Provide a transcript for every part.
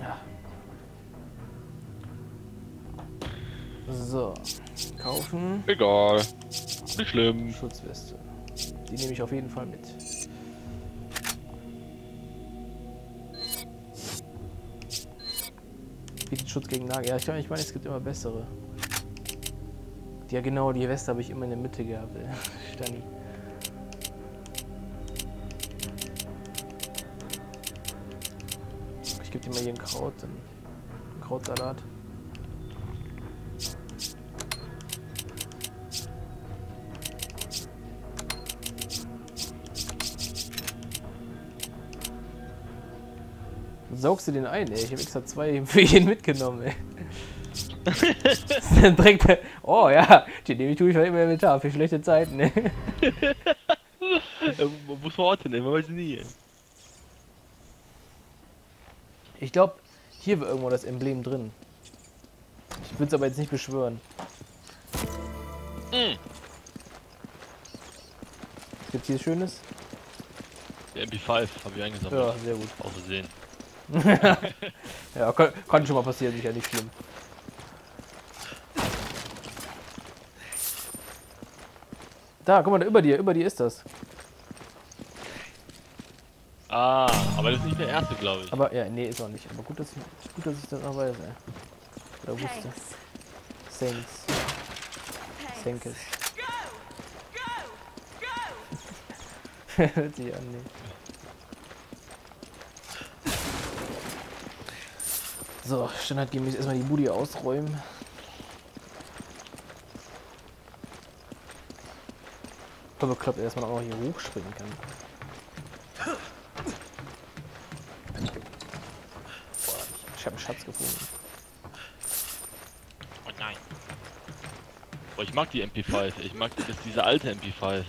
Ja. So. Kaufen. Egal. Nicht schlimm. Schutzweste. Die nehme ich auf jeden Fall mit. Bietet Schutz gegen Nagel. Ja, ich, glaub, ich meine, es gibt immer bessere. Ja, genau, die Weste habe ich immer in der Mitte gehabt. ey. Stani. Ich gebe dir mal hier ein Kraut, einen Krautsalat. Saugst du den ein, ey? Ich habe extra zwei für jeden mitgenommen, ey. Dann direkt bei. Oh ja, die nehme ich tue ich mal immer mit für schlechte Zeiten, ne? Äh, Wo ist Ort hin? Man weiß nie. Ich glaube, hier war irgendwo das Emblem drin. Ich würde es aber jetzt nicht beschwören. Mm. Gibt's hier Schönes? Der MP5 habe ich eingesammelt. Ja, sehr gut. Aus Versehen. Ja, kann, kann schon mal passieren, sicher nicht schlimm. Da, guck mal, da über dir, über dir ist das. Ah, aber das ist nicht der erste, glaube ich. Aber ja, nee, ist auch nicht. Aber gut, dass ich, gut, dass ich das noch weiß, ey. Oder wusste. Thanks. Go! Hört sich an, nee. So, standardgemäß erstmal die Booty ausräumen. Bekloppt, dass man auch noch hier hochspringen kann. Ich habe einen Schatz gefunden. Oh nein. Boah, ich mag die MP5. Ich mag das, diese alte MP5. Äh,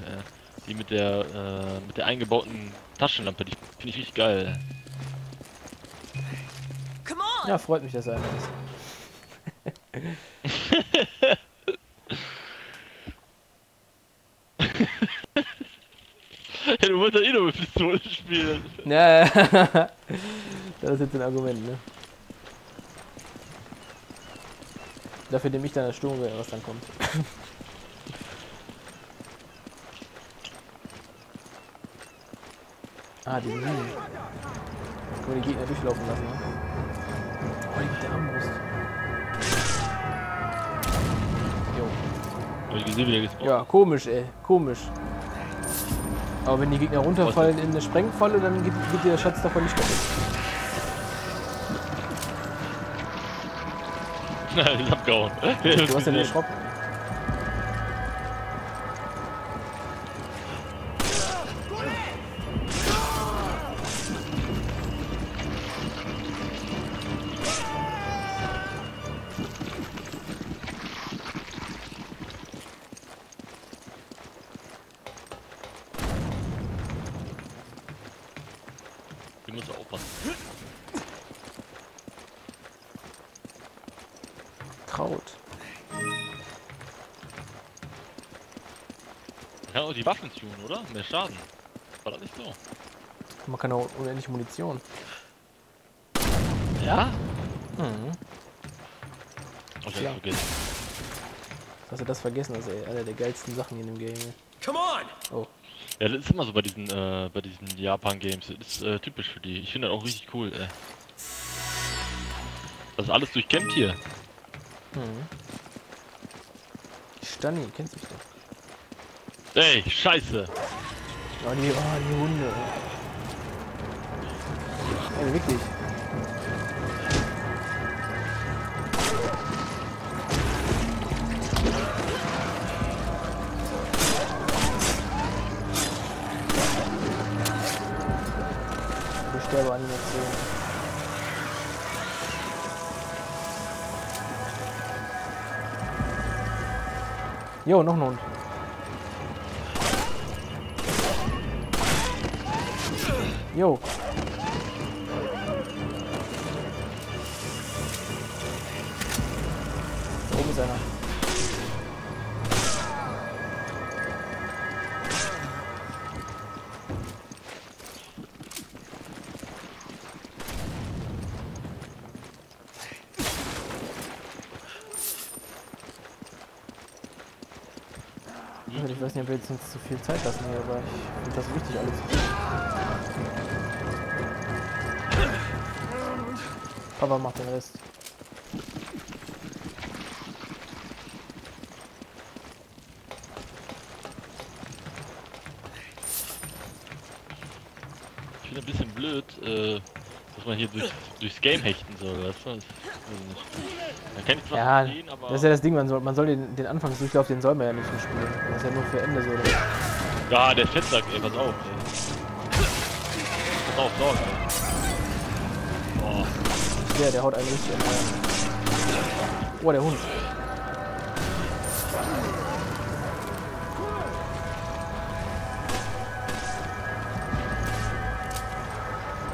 die mit der äh, mit der eingebauten Taschenlampe. Die finde ich richtig geil. Come on! Ja, freut mich, dass er einer ist. Ja, du wolltest ja eh nur mit Pistole spielen. Ja, das ist jetzt ein Argument, ne? Dafür nehme ich dann das Sturmgewehr, was dann kommt. ah, die Minen. Können wir die Gegner durchlaufen lassen, ne? Oh, die mit der Armbrust. Jo. Hab ich gesehen, wie der gespawnt Ja, komisch, ey. Komisch. Aber wenn die Gegner runterfallen in eine Sprengfalle, dann geht, geht der Schatz davon nicht kaputt. Ich hab gehauen. Du hast ja den Schropp. Die muss aufpassen. Kann auch die Waffen tunen, oder? Mehr Schaden. War das nicht so? Man kann auch unendlich Munition. Ja? Mhm. Oh, ich Ja. vergessen. Hast du das vergessen? Das ist ey, einer der geilsten Sachen hier in dem Game. Come on! Oh. Ja, das ist immer so bei diesen, äh, bei diesen Japan-Games. Das ist äh, typisch für die. Ich finde das auch richtig cool, ey. Das ist alles durchkämmt hier. Mhm. Stani, kennst du mich doch. Ey, scheiße. Oh, die, oh, die Hunde. Ey, wirklich. Besterbeanimation. Jo, noch ein Hund. Jo. Da oben ist einer. Ich weiß nicht, ob wir jetzt uns zu viel Zeit lassen hier, aber ich finde das wichtig alles. Papa macht den Rest. Ich finde ein bisschen blöd, äh, dass man hier durch, durchs Game hechten soll, weißt du? Das. Man kann zwar Ja, verstehen, aber. das ist ja das Ding, man soll, man soll den, den Anfangsdurchlauf, den soll man ja nicht spielen. Das ist ja nur für Ende so. Oder? Ja, der Fettsack, ey, pass auf, ey. Pass auf, Sorge, ey. Boah, Der, der haut einen richtig an. Oh, der Hund.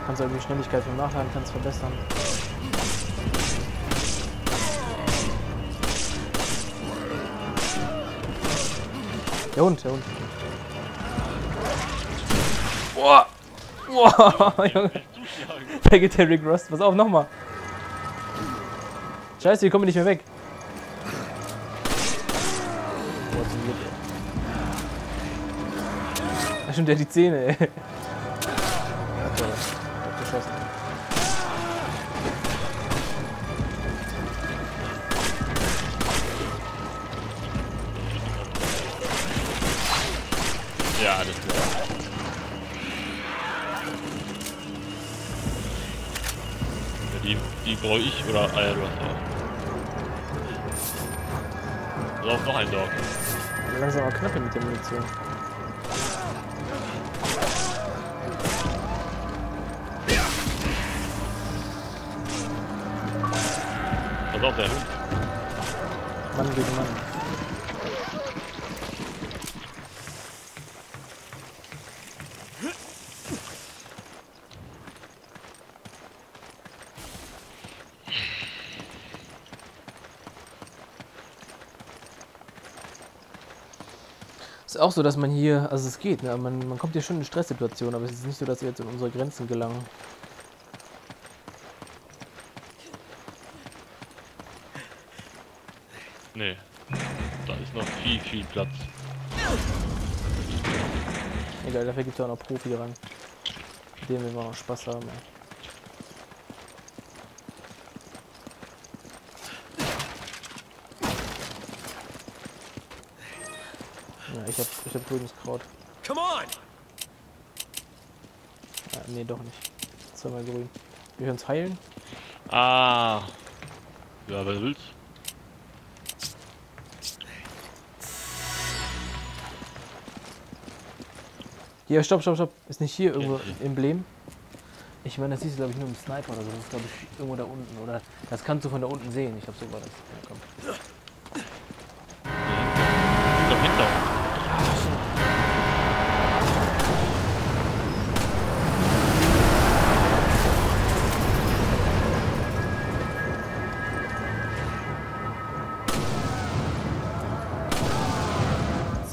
Kannst du irgendwie Schnelligkeit vom Nachladen kannst verbessern. Der Hund, der Hund. Boah! Boah, Junge. Da geht der Rick Ross. Pass auf, nochmal. Scheiße, wir kommen nicht mehr weg. Boah, zum Glück, ey. Ach stimmt, der hat die Zähne, ey. Hat hat geschossen. Ja, alles klar. Die, die brauche ich oder. Ah auch. Auf noch ein Dog. Langsam aber knapp mit der Munition. Pass auf, der Hund. Mann gegen Mann. Ist auch so, dass man hier, also es geht, ne? man, man kommt hier schon in Stresssituationen, aber es ist nicht so, dass wir jetzt in unsere Grenzen gelangen. Nee. Da ist noch viel, viel Platz. Egal, dafür gibt es auch noch Profi ran. Mit dem wir noch Spaß haben. Ey. Ich hab, ich hab grünes Kraut. Come on! Ja, nee, doch nicht. Zweimal grün. Wir uns heilen. Ah. Ja, wer will's? Hier, stopp, stopp, stopp. Ist nicht hier irgendwo ein Emblem? Ich meine, das siehst du, glaube ich, nur im Sniper oder so. Das ist, glaube ich, irgendwo da unten. Oder das kannst du von da unten sehen. Ich glaube, so war das. Ja, komm. Ich glaub hinter uns.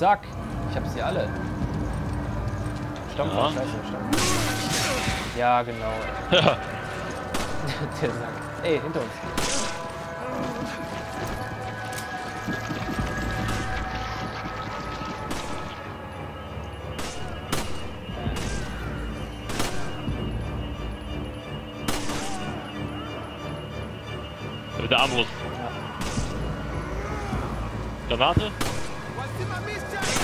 Zack. Ich hab sie alle. Stampfer, Ja. scheiße, Stampfer. Ja, genau. Ja. Der Sack. Ey, hinter uns. Mit der Armbrust. Granate? Alle.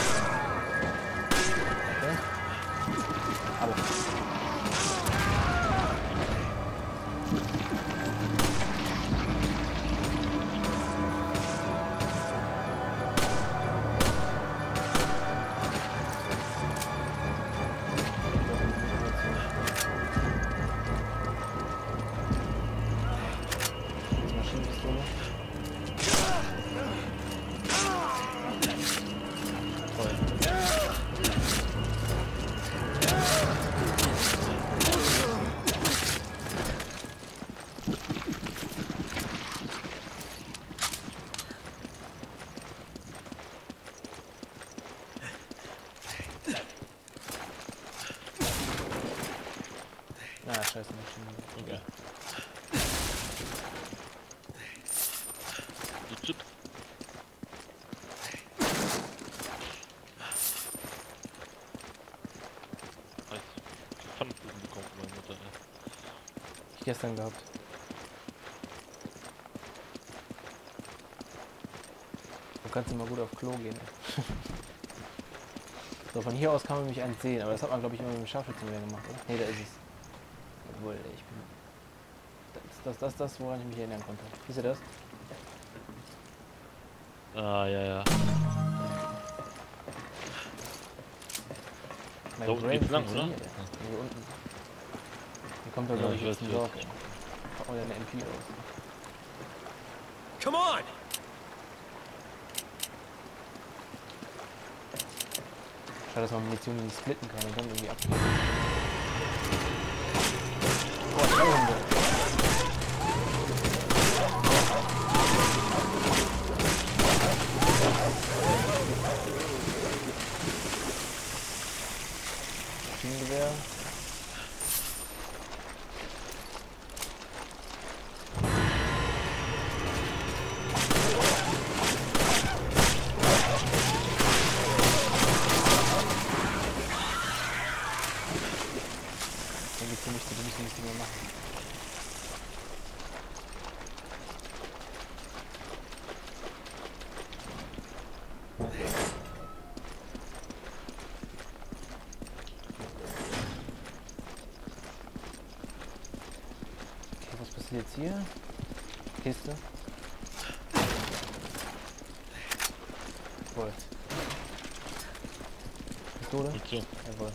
Gestern gehabt. Du kannst immer gut auf Klo gehen. so, von hier aus kann man mich eins sehen, aber das hat man glaube ich immer mit dem Scharfschützen wieder gemacht, oder? Ne, da ist es. Obwohl, ich das, das, das, woran ich mich erinnern konnte. Siehst du das? Ah, ja, ja. Mein Da unten geht's lang, oder? ja. Hier unten. Hier kommt da Ja, glaube ich ich weiß, jetzt ein ich Sorg. weiß. Pack mal deine MP aus. Come on! Schade, dass man Munition nicht splitten kann und dann irgendwie abgeben. Boah, zwei Hunde. Maschinengewehr. Dann geht's hier nicht, die müssen nichts mehr machen. Okay, passiert jetzt hier? Kiste. Jawohl. Pistole? So. Jawohl.